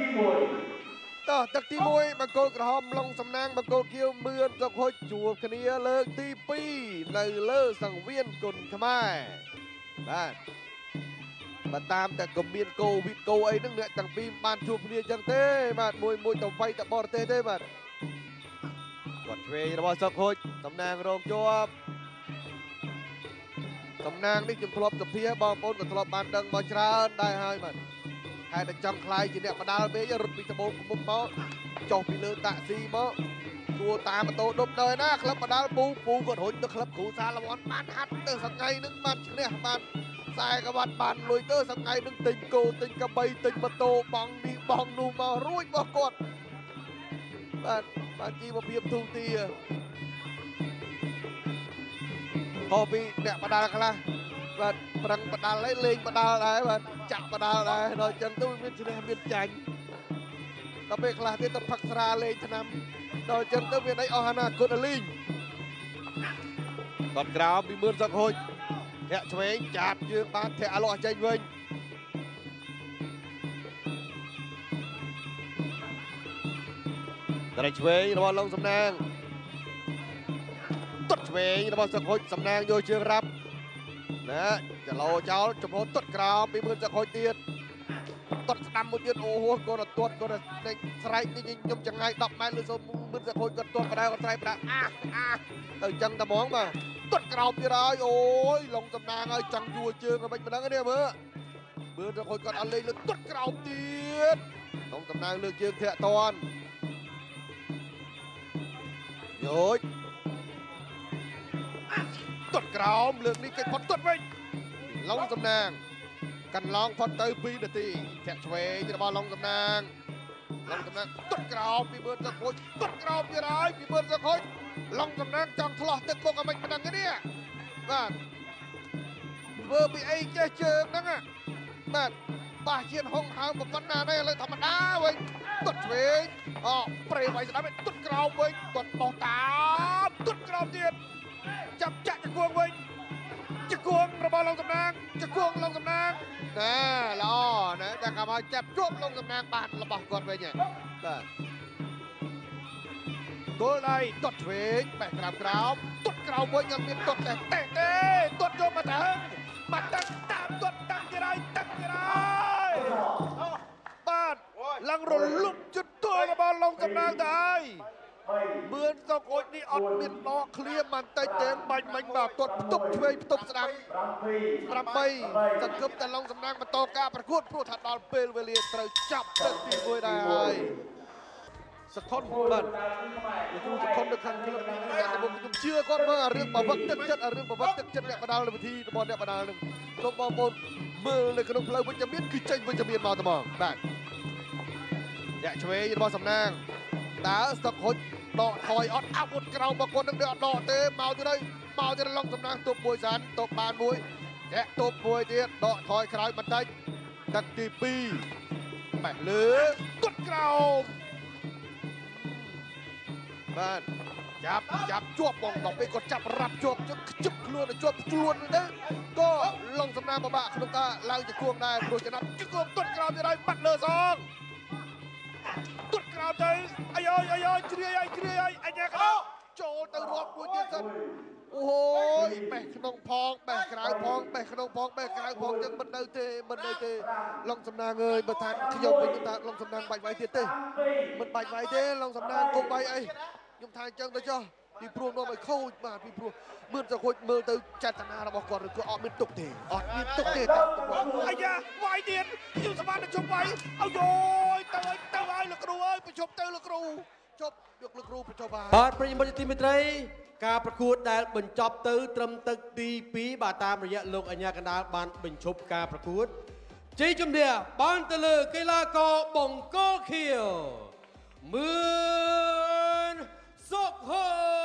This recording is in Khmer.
ទី1តោះទឹកទី1បង្គោលក្រហមឡុងសំណាងបង្គោលខៀវមឿនសុកហុចជួបគ្នាលើកទី2នៅលើសង្វៀនគុណខ្មែរបាទបើតាមតែក៏មានកូវីដកូអីហ្នឹងអ្នកទាំងពីរមិនបានជួបគ្នាអញ្ចឹងទេ បាទមួយមួយទៅវាយទៅបរទេសទេបាទគាត់ឆ្វេងរបស់សុកហុចសំណាងរងជាប់សំណាងនេះខ្ញុំធ្លាប់សភាបងប្អូនក៏ធ្លាប់បានដឹងមកច្រើនដែរហើយបាទ ហេតុតែចង់ខ្លាយជាអ្នកបដាល់ពេករត់ពីត្បូងមុំមកចុះពីលើតាក់ស៊ីមកគួរតាមម៉ូតូដប់ដល់ណាក្លឹបបដាល់ពូពូគាត់រុញទៅក្លឹបគ្រូសាលវ័នបានហាត់ទៅសងៃនឹងបានឈ្នះបានខ្សែក្បាត់បានលុយទៅសងៃនឹងទិញគោទិញកបីទិញម៉ូតូបងនេះបងនោះមករួចរបស់គាត់បាទបាទជីវភាពទូទាហូបពីអ្នកបដាល់ខ្លះ បាទប្រឹងបដាល់ហើយលេងបដាល់ដែរបាទចាក់បដាល់ដែរដល់អញ្ចឹងទៅមានឈ្នះមានចាញ់ដល់ពេលខ្លះទៀតទៅផឹកស្រាលេងឆ្នាំដល់អញ្ចឹងទៅមានអីអស់អនាគតលីងគាត់ក្រោមពីមឿនសឹកហូចធាក់ឆ្វេងចាប់ជើងបានធាក់អលោះចេញវិញត្រៃឆ្វេងរបស់ឡុងសំណាងទុតឆ្វេងរបស់សឹកហុចសំណាងយកជើងរាប់ ណាចលោចោលចំហទុតក្រោមពីមឿនសឹកហុចទៀតទាត់ស្ដាំមួយទៀតអូហូគាត់ទាត់គាត់តែស្រែកនេះខ្ញុំចង្អាយ10ម៉ែត្រលើសូមមឿនសឹកហុចគាត់ទាត់បដៅគាត់ស្រែកបដៅអាអាទៅចឹងតែហ្មងបាទទាត់ក្រោមទៀតហើយអូយឡុងសំណាងហើយចង់យួរជើងមិនមិនដឹងទេមើលមឿនសឹកហុចគាត់អត់លេងលើទាត់ក្រោមទៀតឡុងសំណាងលើកជើងធាក់តន់យោជ ទាត់ក្រោមលើកនេះគេផុតទាត់វិញឡុងសំណាងកន្លងផុតទៅ2នាទីធាក់ឆ្វេងរបស់ឡុងសំណាងឡុងសំណាងទាត់ក្រោមពីមើលសឹកហុចទាត់ក្រោមទៀតហើយពីមើលសឹកហុចឡុងសំណាងចង់ឆ្លោះទឹកមុខឲ្យមិនប៉ុណ្ណឹងទេនេះបាទធ្វើពីអីចេះជើងហ្នឹងបាទបាសជាតិហុងហើមប៉ុណ្ណានេះឥឡូវធម្មតាវិញទាត់ឆ្វេងអូប្រេវាយស្ដាប់ទាត់ក្រោមវិញទាត់បោះតាមទាត់ក្រោមទៀតចាប់ចាក់ច ង្គួងវិញចង្គួងរបស់ឡុងសំណាងចង្គួងឡុងសំណាងណែល្អណាតែកាមកចាប់ជាប់ឡុងសំណាងបានរបស់គាត់វិញបាទគោលដៃទាត់ឆ្វេងបេះក្រោមក្រោមទាត់ក្រោមវិញអត់មានទាត់តែទេទេទាត់យកមកទៅមកតាំងតាមទាត់តាំងទៀតហើយតាំងទៀតហើយបាទឡើងរលំជុតតួរបស់ឡុងសំណាងទៅហើយ មឿនសុកអុចនេះអត់មានដកឃ្លាបន្តិចទេបាញ់មិញបាទទាត់ផ្ទុកឆ្វេងផ្ទុកស្ដាំ8សង្ឃឹមតែឡុងសំណាងបន្តការប្រកួតព្រោះថាដល់ពេលវេលាត្រូវចាប់ទឹកទី1ដែរហើយសខុនបាទលោកគ្រូសខុននៅខាងក្លឹបនេះយ៉ាងដំបូងខ្ញុំជឿគាត់មើលអារឿងបវឹកទឹកចិត្តអារឿងបវឹកទឹកចិត្តអ្នកបដាលនៅវិធីរបស់អ្នកបដាលនឹងសូមបងប្អូនមើលនៅក្នុងផ្លូវវិជ្ជមានគឺចេញវិជ្ជមានមកតែហ្មងបាទអ្នកឆ្វេងរបស់សំណាងតើសកហុច ដកថយអត់អាវុធក្រៅរបស់គាត់នឹងអត់ដកទេមកទៅហើយមកទៅឡុងសំណាងទប់មួយសានទប់បានមួយធាក់ទប់មួយទៀតដកថយក្រោយបន្តិចទឹកទី2បេះលើគុតក្រោមបាទចាប់ចាប់ជាប់បងដល់ពេលគាត់ចាប់រាប់ជាប់ខ្ជិបខ្លួនទៅជាប់ខ្លួនទៅក៏ឡងសំណាងពិបាកក្នុងការឡើងជាគួងដែរព្រោះចំណាប់ជង្គង់ទុតក្រោមទៀតហើយបាត់លើសង ទុតក្រោមទៅអាយអាយជ្រាយអាយជ្រាយអាយអញ្ញាកដោចូលទៅរាប់មួយទៀតសិនអូយបេះក្នុងផងបេះក្រៅផងបេះក្នុងផងបេះក្រៅផងចឹងមិននៅទេមិននៅទេឡងសំណាងអើយបើថាខ្ញុំវិញខ្ញុំថាឡងសំណាងបាច់វាយទៀតទេមិនបាច់វាយទេឡងសំណាងគុំវាយអីខ្ញុំថាអញ្ចឹងទៅចុះពីព្រោះនាំឲ្យខូចបាទពីព្រោះមើលទៅខូចមើលទៅចេតនារបស់គាត់ឬក៏អត់មានទុកទេអត់មានទុកទេតែអាយ៉ាវាយទៀតខ្ញុំស្មានតែជប់វាយអើយ អើយបញ្ឈប់ទៅលោកគ្រូជប់យកលោកគ្រូបញ្ឈប់ហើយបាទប្រិយមិត្តជាទីមេត្រី ការប្រកួតដែលបញ្ចប់ទៅ ត្រឹមទឹកទី2បាទតាមរយៈលោកអញ្ញាកណ្ដាលបានបញ្ឈប់ការប្រកួតជ័យជំនះបានទៅលើកីឡាករបង្គោលខៀវមឿនសុកហុ